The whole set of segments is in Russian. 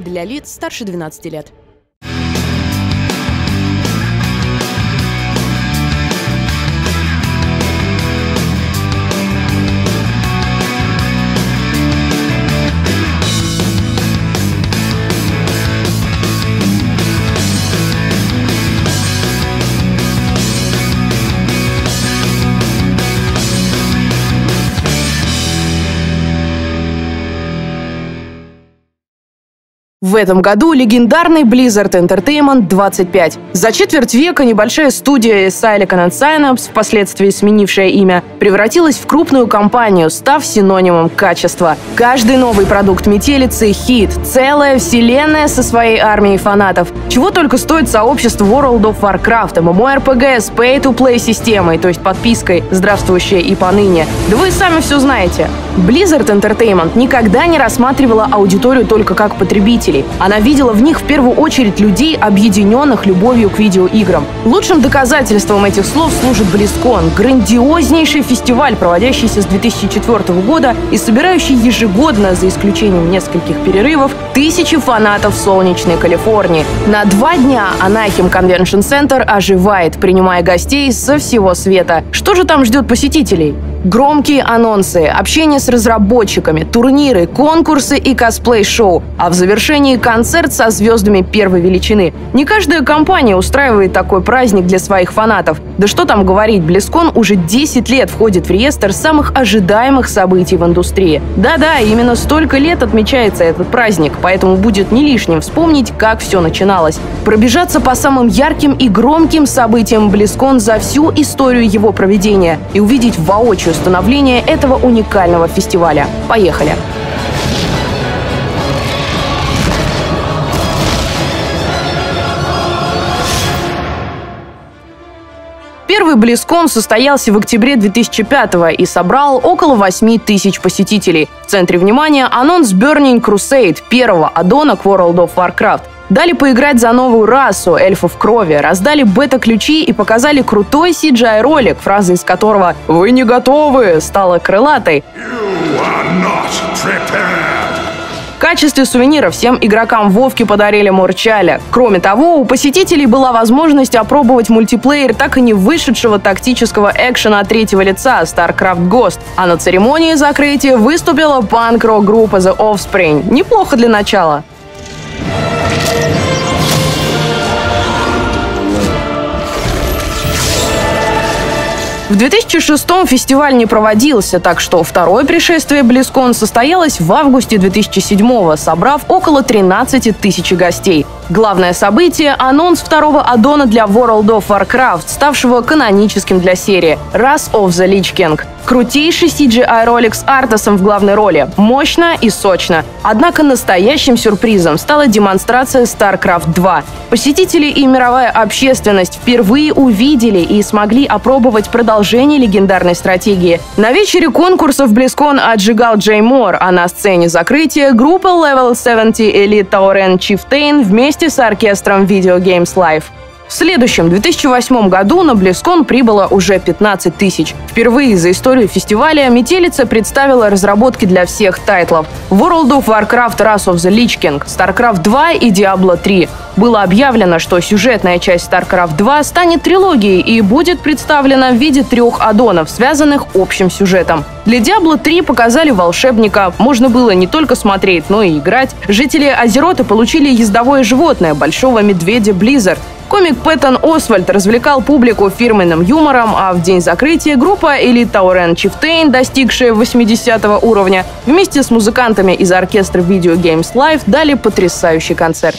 для лиц старше 12 лет. В этом году легендарный Blizzard Entertainment 25. За четверть века небольшая студия Silicon Synapse, впоследствии сменившая имя, превратилась в крупную компанию, став синонимом качества. Каждый новый продукт метелицы — хит, целая вселенная со своей армией фанатов. Чего только стоит сообщество World of Warcraft, MMORPG с Pay-to-Play системой, то есть подпиской, здравствующая и поныне. Да вы сами все знаете. Blizzard Entertainment никогда не рассматривала аудиторию только как потребителей, зрителей. Она видела в них в первую очередь людей, объединенных любовью к видеоиграм. Лучшим доказательством этих слов служит BlizzCon – грандиознейший фестиваль, проводящийся с 2004 года и собирающий ежегодно, за исключением нескольких перерывов, тысячи фанатов солнечной Калифорнии. На два дня Anaheim Convention Center оживает, принимая гостей со всего света. Что же там ждет посетителей? Громкие анонсы, общение с разработчиками, турниры, конкурсы и косплей-шоу, а в завершении концерт со звездами первой величины. Не каждая компания устраивает такой праздник для своих фанатов. Да что там говорить, BlizzCon уже 10 лет входит в реестр самых ожидаемых событий в индустрии. Да-да, именно столько лет отмечается этот праздник, поэтому будет не лишним вспомнить, как все начиналось. Пробежаться по самым ярким и громким событиям BlizzCon за всю историю его проведения и увидеть воочию задачу становления этого уникального фестиваля. Поехали! Первый Близкон состоялся в октябре 2005 и собрал около 8 тысяч посетителей. В центре внимания анонс Burning Crusade, первого аддона к World of Warcraft – Дали поиграть за новую расу эльфов крови, раздали бета-ключи и показали крутой CGI-ролик, фраза из которого «Вы не готовы!» стала крылатой. В качестве сувенира всем игрокам Вовки подарили Мурчаля. Кроме того, у посетителей была возможность опробовать мультиплеер так и не вышедшего тактического экшена от третьего лица StarCraft Ghost. А на церемонии закрытия выступила панк-рок группа The Offspring. Неплохо для начала. В 2006 фестиваль не проводился, так что второе пришествие Близкон состоялось в августе 2007 собрав около 13 тысяч гостей. Главное событие – анонс второго аддона для World of Warcraft, ставшего каноническим для серии – Wrath of the Lich King. Крутейший CGI-ролик с Артасом в главной роли. Мощно и сочно. Однако настоящим сюрпризом стала демонстрация StarCraft 2. Посетители и мировая общественность впервые увидели и смогли опробовать продолжение легендарной стратегии. На вечере конкурсов BlizzCon отжигал Джей Мор, а на сцене закрытия группа Level 70 Elite Tauren Chieftain вместе с оркестром Video Games Live. В следующем, 2008 году на BlizzCon прибыло уже 15 тысяч. Впервые за историю фестиваля Метелица представила разработки для всех тайтлов World of Warcraft Wrath of the Lich King, StarCraft 2 и Diablo 3. Было объявлено, что сюжетная часть StarCraft 2 станет трилогией и будет представлена в виде трех аддонов, связанных общим сюжетом. Для Diablo 3 показали волшебника. Можно было не только смотреть, но и играть. Жители Азерота получили ездовое животное – большого медведя Blizzard. Комик Пэттон Освальд развлекал публику фирменным юмором, а в день закрытия группа Elite Tauren Chieftain, достигшая 80 уровня, вместе с музыкантами из оркестра Video Games Live дали потрясающий концерт.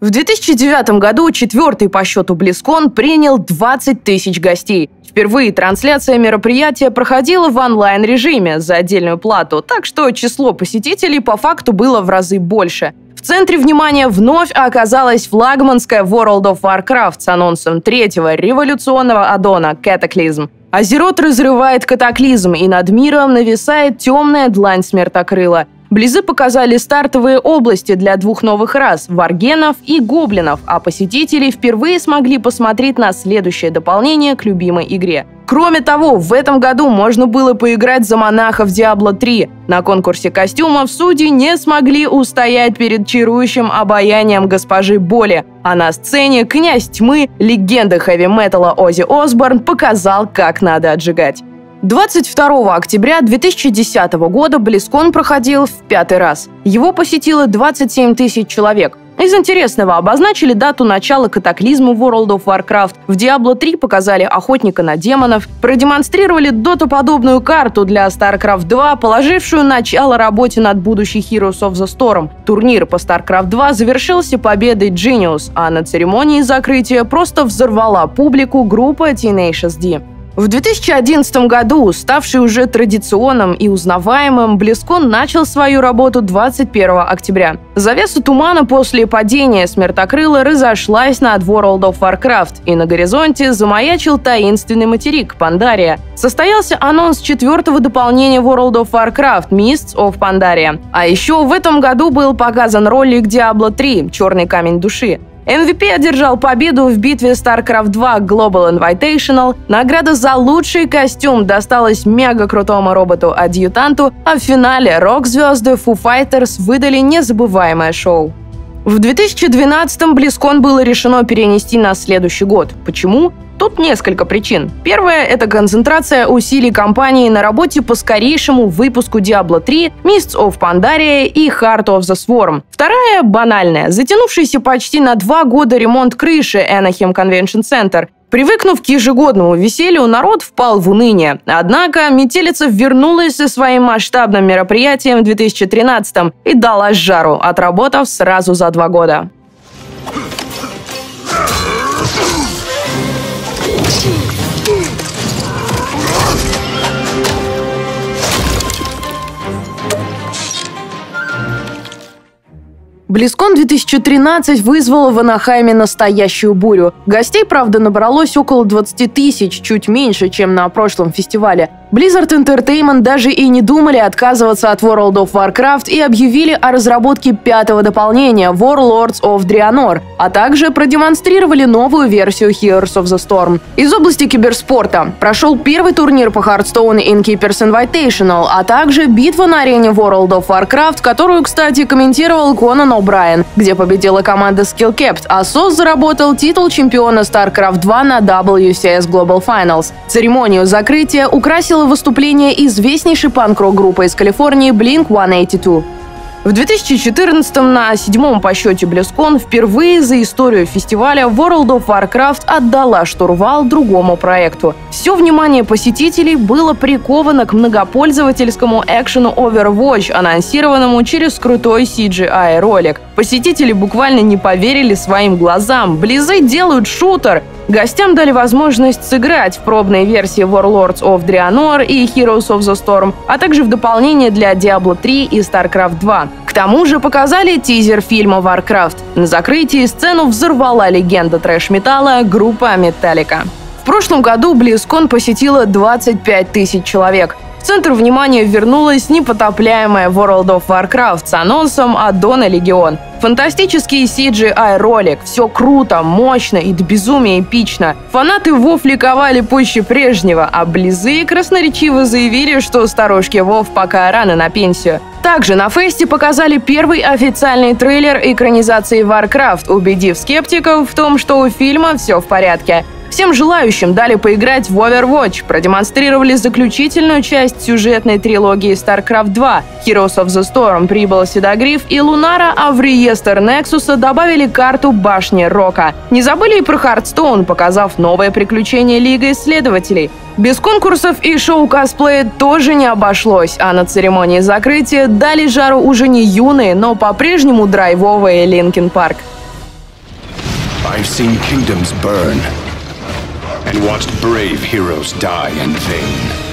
В 2009 году четвертый по счету Близкон принял 20 тысяч гостей. Впервые трансляция мероприятия проходила в онлайн-режиме за отдельную плату, так что число посетителей по факту было в разы больше. В центре внимания вновь оказалась флагманская World of Warcraft с анонсом третьего революционного аддона Cataclysm. Азерот разрывает катаклизм, и над миром нависает темная длань смертокрыла – Близы показали стартовые области для двух новых рас – варгенов и гоблинов, а посетители впервые смогли посмотреть на следующее дополнение к любимой игре – Кроме того, в этом году можно было поиграть за монахов Diablo 3. На конкурсе костюмов судьи не смогли устоять перед чарующим обаянием госпожи Боли, а на сцене князь тьмы, легенда хэви-металла Оззи Осборн показал, как надо отжигать. 22 октября 2010 года Близкон проходил в пятый раз. Его посетило 27 тысяч человек – из интересного обозначили дату начала катаклизма World of Warcraft. В Diablo 3 показали охотника на демонов, продемонстрировали дотоподобную карту для StarCraft 2, положившую начало работе над будущей Heroes of the Storm. Турнир по StarCraft 2 завершился победой Genius, а на церемонии закрытия просто взорвала публику группа Tenacious D. В 2011 году, ставший уже традиционным и узнаваемым, Близкон начал свою работу 21 октября. Завеса тумана после падения смертокрыла разошлась над World of Warcraft, и на горизонте замаячил таинственный материк Пандария. Состоялся анонс четвертого дополнения World of Warcraft Mists of Pandaria. А еще в этом году был показан ролик Diablo 3 «Черный камень души». MVP одержал победу в битве StarCraft 2 Global Invitational. Награда за лучший костюм досталась мега крутому роботу-адъютанту, а в финале рок-звезды Foo Fighters выдали незабываемое шоу. В 2012-м BlizzCon было решено перенести на следующий год. Почему? Тут несколько причин. Первая – это концентрация усилий компании на работе по скорейшему выпуску Diablo 3, Mists of Pandaria и Heart of the Swarm. Вторая – банальная. Затянувшийся почти на два года ремонт крыши Anaheim Convention Center. Привыкнув к ежегодному веселью, народ впал в уныние. Однако метелица вернулась со своим масштабным мероприятием в 2013 и дала жару, отработав сразу за два года. Близкон 2013 вызвал в Анахайме настоящую бурю. Гостей, правда, набралось около 20 тысяч, чуть меньше, чем на прошлом фестивале. Blizzard Entertainment даже и не думали отказываться от World of Warcraft и объявили о разработке пятого дополнения Warlords of Draenor, а также продемонстрировали новую версию Heroes of the Storm. Из области киберспорта прошел первый турнир по Hearthstone Innkeepers Invitational, а также битва на арене World of Warcraft, которую, кстати, комментировал Конан О'Брайен, где победила команда Skillcapped, а SOS заработал титул чемпиона StarCraft 2 на WCS Global Finals. Церемонию закрытия украсил увидела выступление известнейшей панк-рок группы из Калифорнии Blink-182. В 2014-м на седьмом по счете Блескон впервые за историю фестиваля World of Warcraft отдала штурвал другому проекту. Все внимание посетителей было приковано к многопользовательскому экшену Overwatch, анонсированному через крутой CGI-ролик. Посетители буквально не поверили своим глазам. Близы делают шутер, Гостям дали возможность сыграть в пробной версии Warlords of Draenor и Heroes of the Storm, а также в дополнение для Diablo 3 и StarCraft 2. К тому же показали тизер фильма Warcraft. На закрытии сцену взорвала легенда трэш-металла группа Metallica. В прошлом году BlizzCon посетила 25 тысяч человек – в центр внимания вернулась непотопляемая World of Warcraft с анонсом Аддона Легион. Фантастический CGI-ролик, все круто, мощно и до безумия эпично. Фанаты Вов ликовали пуще прежнего, а Близы красноречиво заявили, что старушке Вов пока рано на пенсию. Также на фесте показали первый официальный трейлер экранизации Warcraft, убедив скептиков в том, что у фильма все в порядке. Всем желающим дали поиграть в Overwatch, продемонстрировали заключительную часть сюжетной трилогии StarCraft 2. Heroes of the Storm прибыл Седогриф и Лунара, а в реестр Nexus добавили карту Башни Рока. Не забыли и про Hearthstone, показав новое приключение Лига Исследователей. Без конкурсов и шоу косплея тоже не обошлось, а на церемонии закрытия дали жару уже не юные, но по-прежнему драйвовые Linkin Park. I've seen kingdoms burn. And watched brave heroes die in vain.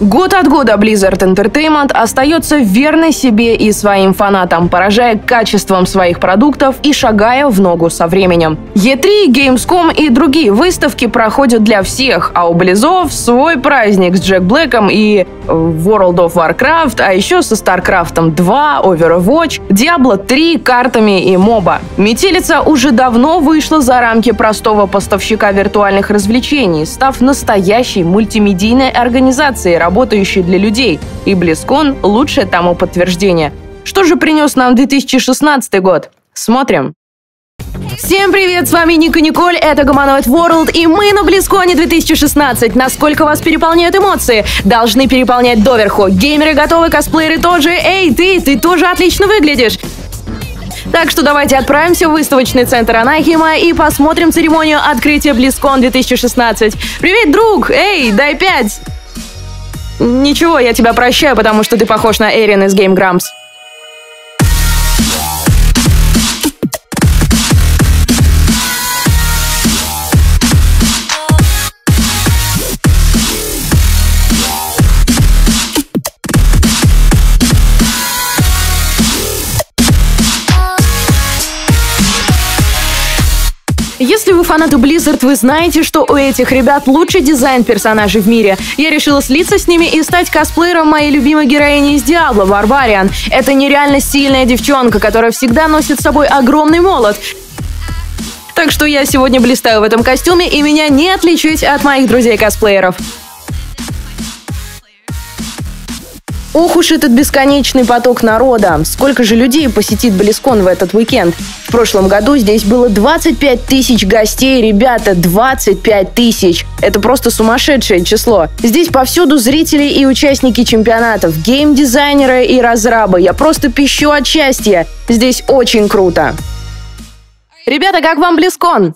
Год от года Blizzard Entertainment остается верной себе и своим фанатам, поражая качеством своих продуктов и шагая в ногу со временем. E3, Gamescom и другие выставки проходят для всех, а у Близов свой праздник с Джек Блэком и э, World of Warcraft, а еще со StarCraft 2, Overwatch, Diablo 3, картами и моба. Метелица уже давно вышла за рамки простого поставщика виртуальных развлечений, став настоящей мультимедийной организацией, работающей для людей. И BlizzCon – лучшее тому подтверждение. Что же принес нам 2016 год? Смотрим. Всем привет, с вами Ника Николь, это Гуманоид World, и мы на Близконе 2016. Насколько вас переполняют эмоции? Должны переполнять доверху. Геймеры готовы, косплееры тоже. Эй, ты, ты тоже отлично выглядишь. Так что давайте отправимся в выставочный центр Анахима и посмотрим церемонию открытия Близкон 2016. Привет, друг! Эй, дай пять! Ничего, я тебя прощаю, потому что ты похож на Эрин из Game Grumps. Если вы фанаты Blizzard, вы знаете, что у этих ребят лучший дизайн персонажей в мире. Я решила слиться с ними и стать косплеером моей любимой героини из Диабло, Барбариан. Это нереально сильная девчонка, которая всегда носит с собой огромный молот. Так что я сегодня блистаю в этом костюме, и меня не отличить от моих друзей-косплееров. Ох уж этот бесконечный поток народа. Сколько же людей посетит Близкон в этот уикенд? В прошлом году здесь было 25 тысяч гостей, ребята, 25 тысяч. Это просто сумасшедшее число. Здесь повсюду зрители и участники чемпионатов, геймдизайнеры и разрабы. Я просто пищу от счастья. Здесь очень круто. Ребята, как вам Близкон?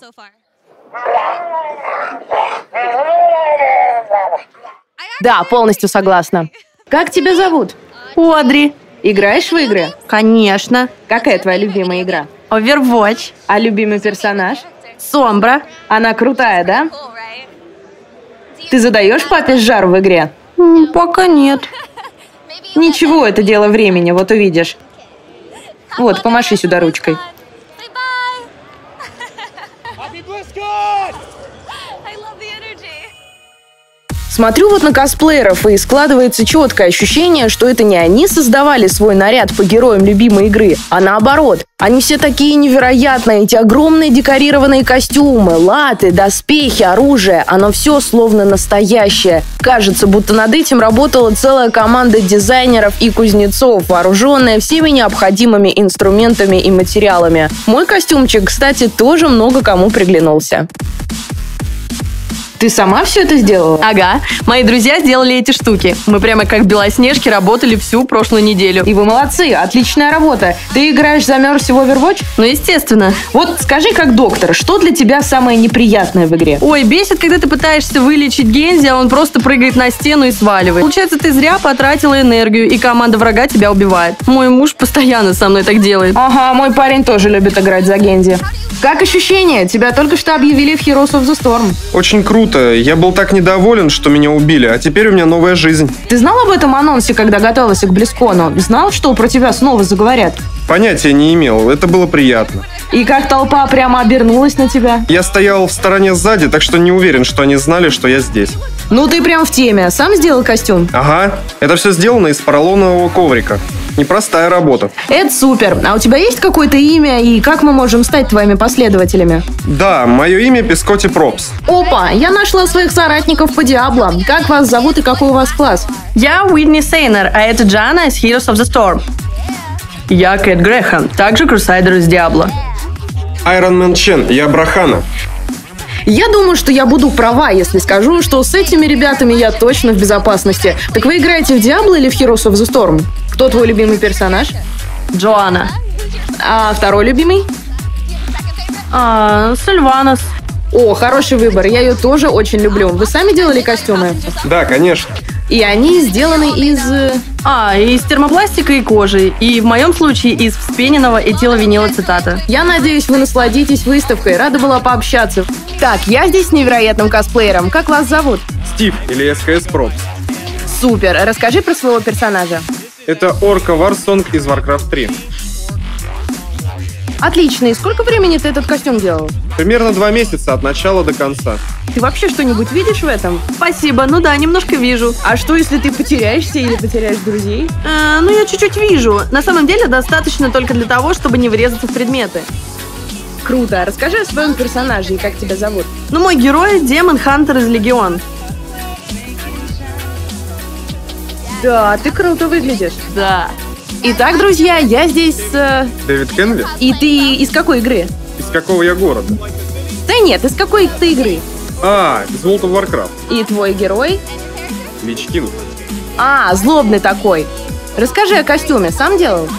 Да, полностью согласна. Как тебя зовут? Одри. Играешь в игры? Конечно. Какая твоя любимая игра? Overwatch. А любимый персонаж? Сомбра. Она крутая, да? Ты задаешь папе жар в игре? Пока нет. Ничего, это дело времени, вот увидишь. Вот, помаши сюда ручкой. Смотрю вот на косплееров, и складывается четкое ощущение, что это не они создавали свой наряд по героям любимой игры, а наоборот. Они все такие невероятные, эти огромные декорированные костюмы, латы, доспехи, оружие. Оно все словно настоящее. Кажется, будто над этим работала целая команда дизайнеров и кузнецов, вооруженная всеми необходимыми инструментами и материалами. Мой костюмчик, кстати, тоже много кому приглянулся. Ты сама все это сделала? Ага. Мои друзья сделали эти штуки. Мы прямо как белоснежки работали всю прошлую неделю. И вы молодцы, отличная работа. Ты играешь замерз в Overwatch? Ну, естественно. Вот скажи как доктор, что для тебя самое неприятное в игре? Ой, бесит, когда ты пытаешься вылечить Гензи, а он просто прыгает на стену и сваливает. Получается, ты зря потратила энергию, и команда врага тебя убивает. Мой муж постоянно со мной так делает. Ага, мой парень тоже любит играть за Генди. Как ощущение? Тебя только что объявили в Heroes of the Storm. Очень круто. Я был так недоволен, что меня убили, а теперь у меня новая жизнь. Ты знал об этом анонсе, когда готовился к Близкону? Знал, что про тебя снова заговорят? Понятия не имел, это было приятно. И как толпа прямо обернулась на тебя? Я стоял в стороне сзади, так что не уверен, что они знали, что я здесь. Ну ты прям в теме. Сам сделал костюм? Ага, это все сделано из поролонового коврика. Непростая работа. Это супер. А у тебя есть какое-то имя и как мы можем стать твоими последователями? Да, мое имя Пескоти Пропс. Опа, я нашла своих соратников по Диабло. Как вас зовут и какой у вас класс? Я Уитни Сейнер, а это Джана из Heroes of the Storm. Я Кэт Грэхэм, также Крусайдер из Диабло. Айрон Мэн Чен, я Брахана. Я думаю, что я буду права, если скажу, что с этими ребятами я точно в безопасности. Так вы играете в Диабло или в Heroes of the Storm? Кто твой любимый персонаж? Джоанна. А второй любимый? А, Сильванос. О, хороший выбор. Я ее тоже очень люблю. Вы сами делали костюмы? Да, конечно. И они сделаны из... э, А, из термопластика и кожи. И в моем случае из вспененного этиловинила цитата. Я надеюсь, вы насладитесь выставкой. Рада была пообщаться. Так, я здесь с невероятным косплеером. Как вас зовут? Стив или СКС Пропс. Супер. Расскажи про своего персонажа. Это орка Варсонг из Warcraft 3. Отлично. И сколько времени ты этот костюм делал? Примерно два месяца от начала до конца. Ты вообще что-нибудь видишь в этом? Спасибо, ну да, немножко вижу. А что, если ты потеряешься или потеряешь друзей? Э, ну, я чуть-чуть вижу. На самом деле, достаточно только для того, чтобы не врезаться в предметы. Круто. Расскажи о своем персонаже и как тебя зовут. Ну, мой герой — демон Хантер из Легион. Да, ты круто выглядишь. Да. Итак, друзья, я здесь... э, Дэвид Кенли? И ты из какой игры? Из какого я города? Да нет, из какой ты игры? А, из World of Warcraft. И твой герой? Лич Кинг. А, злобный такой. Расскажи о костюме, сам делал?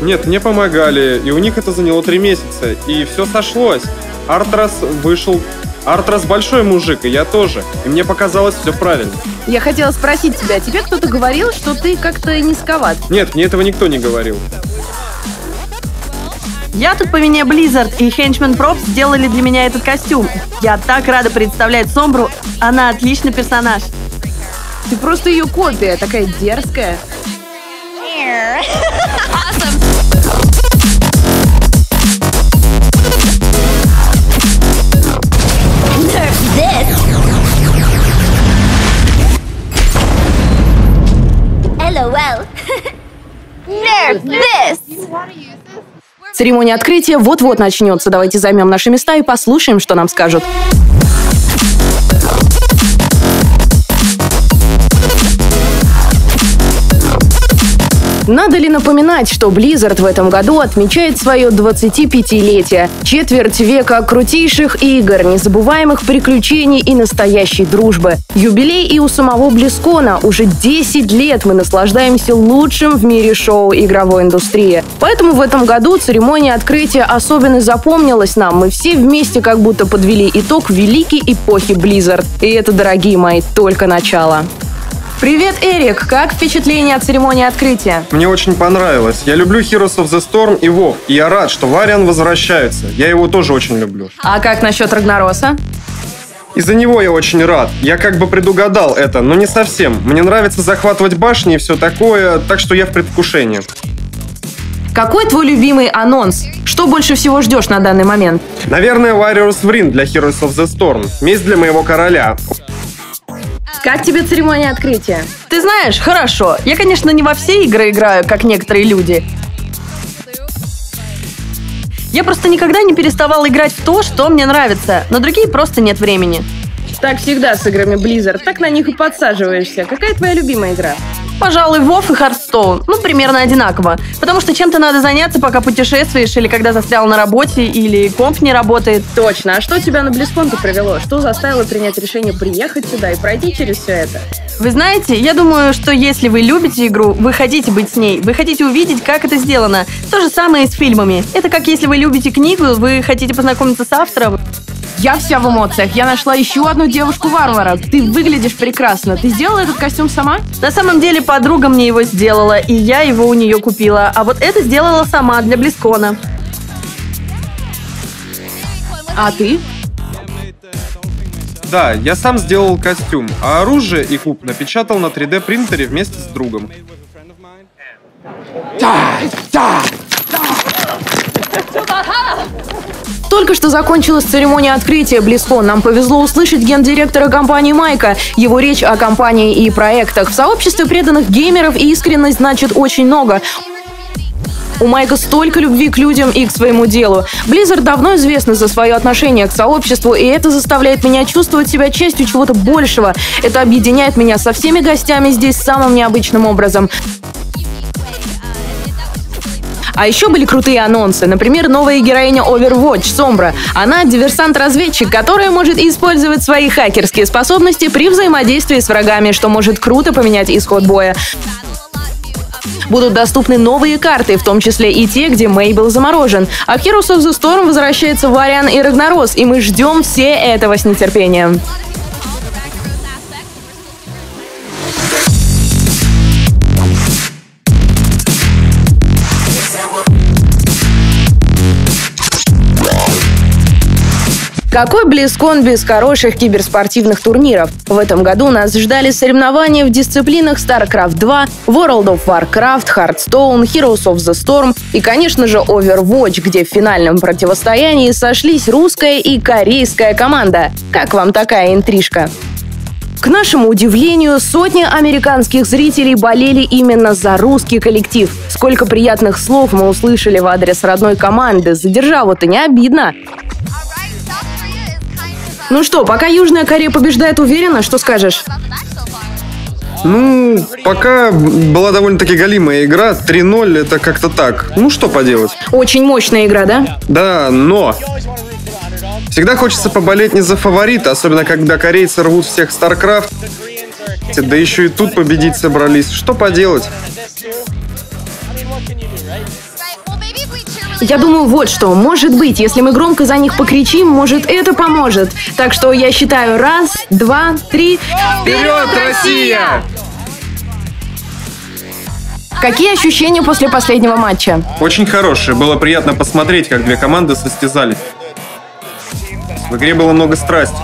Нет, мне помогали, и у них это заняло три месяца, и все сошлось. Артрас вышел... Артрас большой мужик, и я тоже. И мне показалось все правильно. Я хотела спросить тебя, тебе кто-то говорил, что ты как-то низковат? Нет, мне этого никто не говорил. Я тут по вине Blizzard и Henchman Props сделали для меня этот костюм. Я так рада представлять Сомбру. Она отличный персонаж. Ты просто ее копия, такая дерзкая. LOL. Церемония открытия вот-вот начнется. Давайте займем наши места и послушаем, что нам скажут. Надо ли напоминать, что Blizzard в этом году отмечает свое 25-летие? Четверть века крутейших игр, незабываемых приключений и настоящей дружбы. Юбилей и у самого Близкона. Уже 10 лет мы наслаждаемся лучшим в мире шоу игровой индустрии. Поэтому в этом году церемония открытия особенно запомнилась нам. Мы все вместе как будто подвели итог великой эпохи Blizzard. И это, дорогие мои, только начало. Привет, Эрик! Как впечатление от церемонии открытия? Мне очень понравилось. Я люблю Heroes of the Storm и WoW. И я рад, что Вариан возвращается. Я его тоже очень люблю. А как насчет Рагнароса? Из-за него я очень рад. Я как бы предугадал это, но не совсем. Мне нравится захватывать башни и все такое, так что я в предвкушении. Какой твой любимый анонс? Что больше всего ждешь на данный момент? Наверное, Warriors в Ring для Heroes of the Storm. Месть для моего короля. Как тебе церемония открытия? Ты знаешь, хорошо. Я, конечно, не во все игры играю, как некоторые люди. Я просто никогда не переставал играть в то, что мне нравится. На другие просто нет времени. Так всегда с играми Blizzard, так на них и подсаживаешься. Какая твоя любимая игра? Пожалуй, Вов и Хардстоун. Ну, примерно одинаково. Потому что чем-то надо заняться, пока путешествуешь, или когда застрял на работе, или комп не работает. Точно. А что тебя на Близкон-то привело? Что заставило принять решение приехать сюда и пройти через все это? Вы знаете, я думаю, что если вы любите игру, вы хотите быть с ней, вы хотите увидеть, как это сделано. То же самое и с фильмами. Это как если вы любите книгу, вы хотите познакомиться с автором. Я вся в эмоциях. Я нашла еще одну девушку-варвара. Ты выглядишь прекрасно. Ты сделала этот костюм сама? На самом деле подруга мне его сделала, и я его у нее купила. А вот это сделала сама для Близкона. А ты? Да, я сам сделал костюм, а оружие и куб напечатал на 3D принтере вместе с другом. Только что закончилась церемония открытия Близкон. Нам повезло услышать гендиректора компании Майка. Его речь о компании и проектах. В сообществе преданных геймеров искренность значит очень много. У Майка столько любви к людям и к своему делу. Blizzard давно известна за свое отношение к сообществу, и это заставляет меня чувствовать себя частью чего-то большего. Это объединяет меня со всеми гостями здесь самым необычным образом. А еще были крутые анонсы. Например, новая героиня Overwatch, Сомбра. Она диверсант-разведчик, которая может использовать свои хакерские способности при взаимодействии с врагами, что может круто поменять исход боя. Будут доступны новые карты, в том числе и те, где Мейбл заморожен. А в Heroes of the Storm возвращается Вариан и Рагнарос, и мы ждем все этого с нетерпением. Какой близкон без хороших киберспортивных турниров? В этом году нас ждали соревнования в дисциплинах StarCraft 2, World of Warcraft, Hearthstone, Heroes of the Storm и, конечно же, Overwatch, где в финальном противостоянии сошлись русская и корейская команда. Как вам такая интрижка? К нашему удивлению, сотни американских зрителей болели именно за русский коллектив. Сколько приятных слов мы услышали в адрес родной команды. За державу-то не обидно. Ну что, пока Южная Корея побеждает уверенно, что скажешь? Ну, пока была довольно-таки галимая игра, 3-0 это как-то так. Ну, что поделать. Очень мощная игра, да? Да, но... Всегда хочется поболеть не за фаворита, особенно когда корейцы рвут всех StarCraft. Да еще и тут победить собрались. Что поделать? Я думаю, вот что. Может быть, если мы громко за них покричим, может, это поможет. Так что я считаю раз, два, три. Вперед, Россия! Какие ощущения после последнего матча? Очень хорошие. Было приятно посмотреть, как две команды состязались. В игре было много страсти.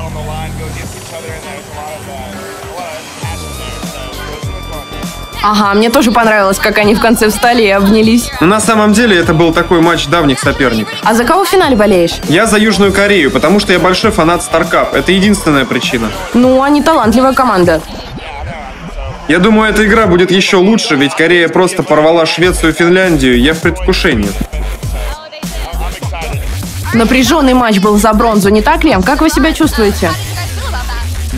Ага, мне тоже понравилось, как они в конце встали и обнялись. Но на самом деле это был такой матч давних соперников. А за кого в финале болеешь? Я за Южную Корею, потому что я большой фанат StarCraft. Это единственная причина. Ну, они талантливая команда. Я думаю, эта игра будет еще лучше, ведь Корея просто порвала Швецию и Финляндию. Я в предвкушении. Напряженный матч был за бронзу, не так ли? Как вы себя чувствуете?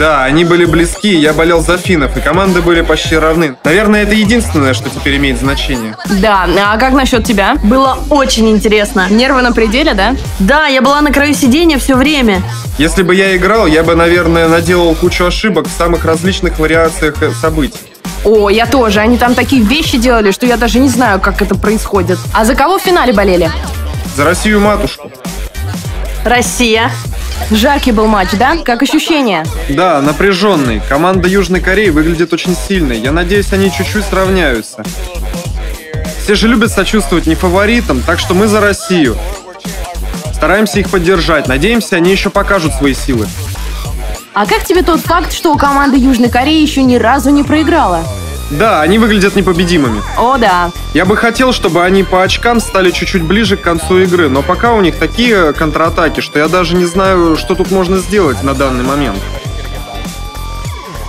Да, они были близки, я болел за финнов, и команды были почти равны. Наверное, это единственное, что теперь имеет значение. Да, а как насчет тебя? Было очень интересно. Нервы на пределе, да? Да, я была на краю сидения все время. Если бы я играл, я бы, наверное, наделал кучу ошибок в самых различных вариациях э, событий. О, я тоже. Они там такие вещи делали, что я даже не знаю, как это происходит. А за кого в финале болели? За Россию матушку. Россия. Жаркий был матч, да? Как ощущения? Да, напряженный. Команда Южной Кореи выглядит очень сильной. Я надеюсь, они чуть-чуть сравняются. Все же любят сочувствовать не фаворитам, так что мы за Россию. Стараемся их поддержать. Надеемся, они еще покажут свои силы. А как тебе тот факт, что команда Южной Кореи еще ни разу не проиграла? Да, они выглядят непобедимыми. О, да. Я бы хотел, чтобы они по очкам стали чуть-чуть ближе к концу игры, но пока у них такие контратаки, что я даже не знаю, что тут можно сделать на данный момент.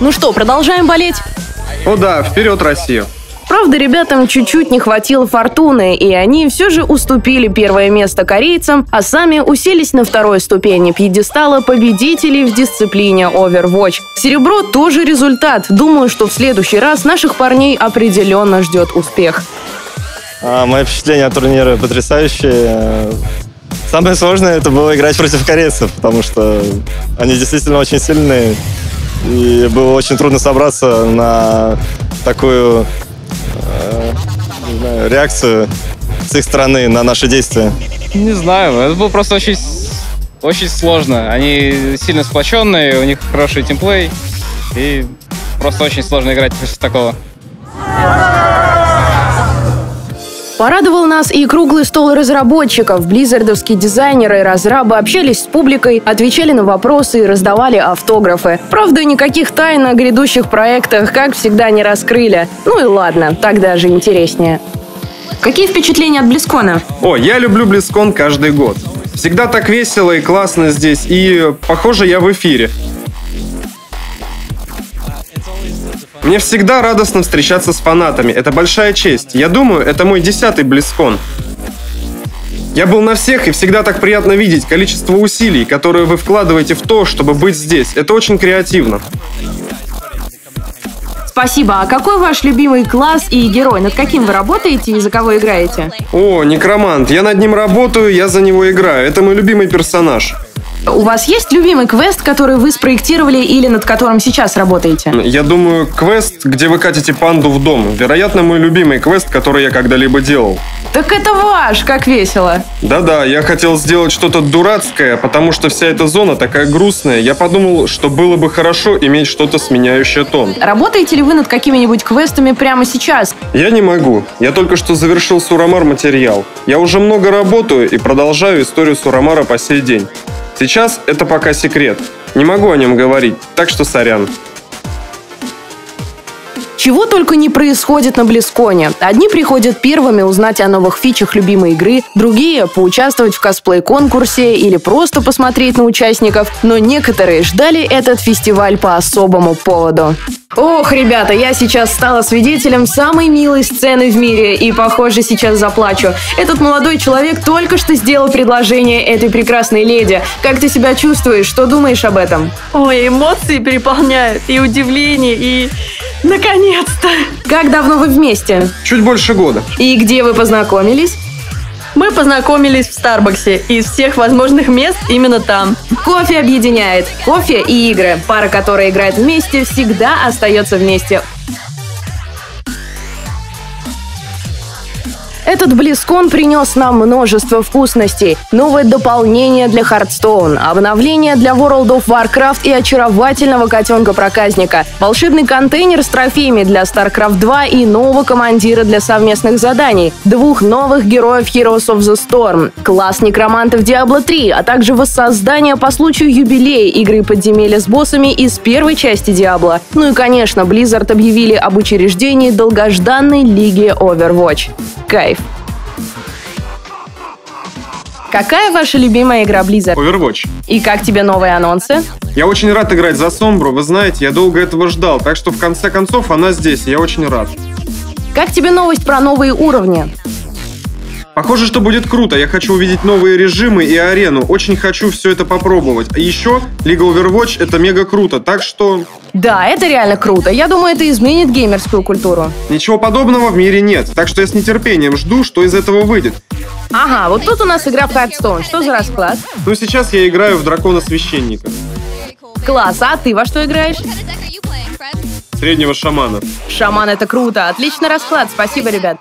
Ну что, продолжаем болеть? О да, вперед, Россия! Правда, ребятам чуть-чуть не хватило фортуны, и они все же уступили первое место корейцам, а сами уселись на второй ступени пьедестала победителей в дисциплине Overwatch. Серебро тоже результат. Думаю, что в следующий раз наших парней определенно ждет успех. А, мои впечатления от турнира потрясающие. Самое сложное это было играть против корейцев, потому что они действительно очень сильные. И было очень трудно собраться на такую не знаю, реакцию с их стороны на наши действия. Не знаю, это было просто очень, очень сложно. Они сильно сплоченные, у них хороший teamplay, и просто очень сложно играть против такого. Порадовал нас и круглый стол разработчиков. Близзардовские дизайнеры и разрабы общались с публикой, отвечали на вопросы и раздавали автографы. Правда, никаких тайн о грядущих проектах, как всегда, не раскрыли. Ну и ладно, так даже интереснее. Какие впечатления от Близкона? О, я люблю Близкон каждый год. Всегда так весело и классно здесь, и, похоже, я в эфире. Мне всегда радостно встречаться с фанатами. Это большая честь. Я думаю, это мой десятый Близкон. Я был на всех, и всегда так приятно видеть количество усилий, которые вы вкладываете в то, чтобы быть здесь. Это очень креативно. Спасибо. А какой ваш любимый класс и герой? Над каким вы работаете и за кого играете? О, некромант. Я над ним работаю, я за него играю. Это мой любимый персонаж. У вас есть любимый квест, который вы спроектировали или над которым сейчас работаете? Я думаю, квест, где вы катите панду в дом. Вероятно, мой любимый квест, который я когда-либо делал. Так это ваш, как весело. Да-да, я хотел сделать что-то дурацкое, потому что вся эта зона такая грустная. Я подумал, что было бы хорошо иметь что-то сменяющее тон. Работаете ли вы над какими-нибудь квестами прямо сейчас? Я не могу. Я только что завершил Сурамар материал. Я уже много работаю и продолжаю историю Сурамара по сей день. Сейчас это пока секрет. Не могу о нем говорить, так что сорян. Чего только не происходит на Близконе. Одни приходят первыми узнать о новых фичах любимой игры, другие – поучаствовать в косплей-конкурсе или просто посмотреть на участников, но некоторые ждали этот фестиваль по особому поводу. Ох, ребята, я сейчас стала свидетелем самой милой сцены в мире и, похоже, сейчас заплачу. Этот молодой человек только что сделал предложение этой прекрасной леди. Как ты себя чувствуешь? Что думаешь об этом? Ой, эмоции переполняют, и удивление, и... Наконец-то! Как давно вы вместе? Чуть больше года. И где вы познакомились? Мы познакомились в Старбаксе, из всех возможных мест именно там. Кофе объединяет. Кофе и игры. Пара, которая играет вместе, всегда остается вместе. Этот Близкон принес нам множество вкусностей, новое дополнение для Hearthstone, обновление для World of Warcraft и очаровательного котенка-проказника, волшебный контейнер с трофеями для StarCraft 2 и нового командира для совместных заданий, двух новых героев Heroes of the Storm, класс некромантов Diablo 3, а также воссоздание по случаю юбилея игры подземелья с боссами из первой части Diablo. Ну и, конечно, Blizzard объявили об учреждении долгожданной лиги Overwatch. Кайф. Какая ваша любимая игра Blizzard? Overwatch. И как тебе новые анонсы? Я очень рад играть за Сомбру, вы знаете, я долго этого ждал, так что в конце концов она здесь, я очень рад. Как тебе новость про новые уровни? Похоже, что будет круто. Я хочу увидеть новые режимы и арену. Очень хочу все это попробовать. А еще Лига Overwatch это мега круто, так что Да, это реально круто. Я думаю, это изменит геймерскую культуру. ничего подобного в мире нет. Так что я с нетерпением жду, что из этого выйдет. Ага, вот тут у нас игра в Hearthstone. Что за расклад? Ну сейчас я играю в Дракона Священника. Класс, а ты во что играешь? Среднего шамана. Шаман, это круто. Отличный расклад. Спасибо, ребят.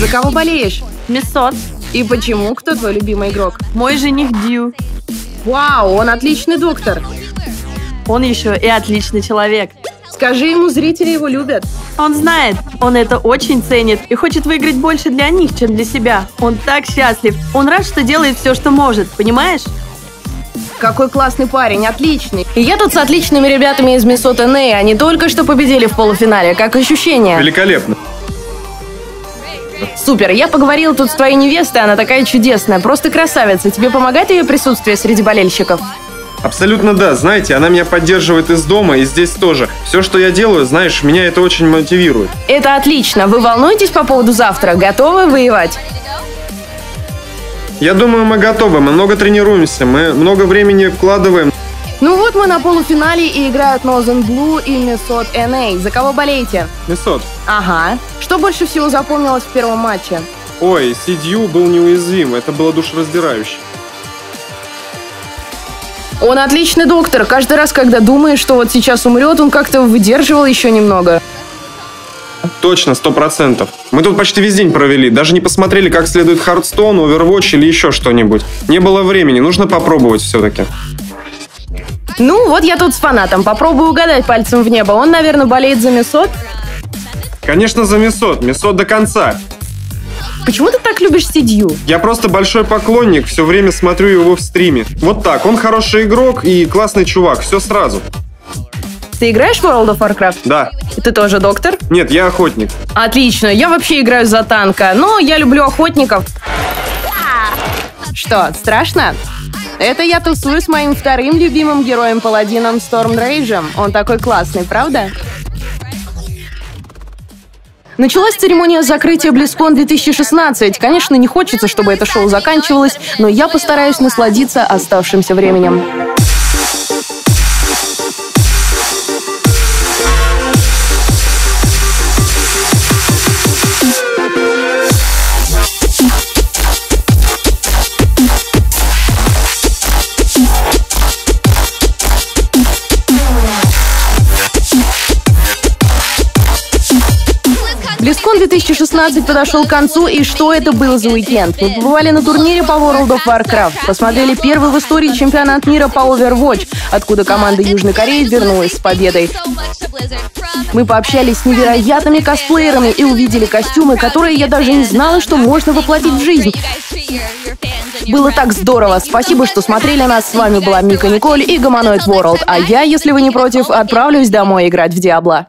За кого болеешь? Месот, И почему? Кто твой любимый игрок? мой жених Дью. Вау, он отличный доктор. Он еще и отличный человек. Скажи ему, зрители его любят. Он знает, он это очень ценит и хочет выиграть больше для них, чем для себя. Он так счастлив. Он рад, что делает все, что может, понимаешь? Какой классный парень, отличный. И я тут с отличными ребятами из Миннесоты Ней. Они только что победили в полуфинале. Как ощущения? Великолепно. Супер, я поговорила тут с твоей невестой, она такая чудесная, просто красавица. Тебе помогает ее присутствие среди болельщиков? Абсолютно да. Знаете, она меня поддерживает из дома и здесь тоже. Все, что я делаю, знаешь, меня это очень мотивирует. Это отлично. Вы волнуетесь по поводу завтра? Готовы воевать? Я думаю, мы готовы. Мы много тренируемся. Мы много времени вкладываем. Ну вот мы на полуфинале и играют Northern Blue и Minnesota NA. За кого болеете? Месот. Ага. Что больше всего запомнилось в первом матче? Ой, Сидью был неуязвим. Это было душераздирающе. Он отличный доктор. Каждый раз, когда думаешь, что вот сейчас умрет, он как-то выдерживал еще немного. Точно, сто процентов. Мы тут почти весь день провели. Даже не посмотрели, как следует Хардстоун, Overwatch или еще что-нибудь. Не было времени. Нужно попробовать все-таки. Ну, вот я тут с фанатом. Попробую угадать пальцем в небо. Он, наверное, болеет за Месот. Конечно, за Месот. Месот до конца. Почему ты так любишь Сидью? Я просто большой поклонник, все время смотрю его в стриме. Вот так, он хороший игрок и классный чувак, все сразу. Ты играешь в World of Warcraft? Да. Ты тоже доктор? Нет, я охотник. Отлично. Я вообще играю за танка, но я люблю охотников. Что, страшно? Это я тусую с моим вторым любимым героем-паладином Стормрейджем. Он такой классный, правда? Началась церемония закрытия BlizzCon 2016. Конечно, не хочется, чтобы это шоу заканчивалось, но я постараюсь насладиться оставшимся временем. 2016 подошел к концу, и что это был за уикенд? Мы побывали на турнире по World of Warcraft, посмотрели первый в истории чемпионат мира по Overwatch, откуда команда Южной Кореи вернулась с победой. Мы пообщались с невероятными косплеерами и увидели костюмы, которые я даже не знала, что можно воплотить в жизнь. Было так здорово. Спасибо, что смотрели нас. С вами была Мика Николь и Гомоноид World. А я, если вы не против, отправлюсь домой играть в Диабло.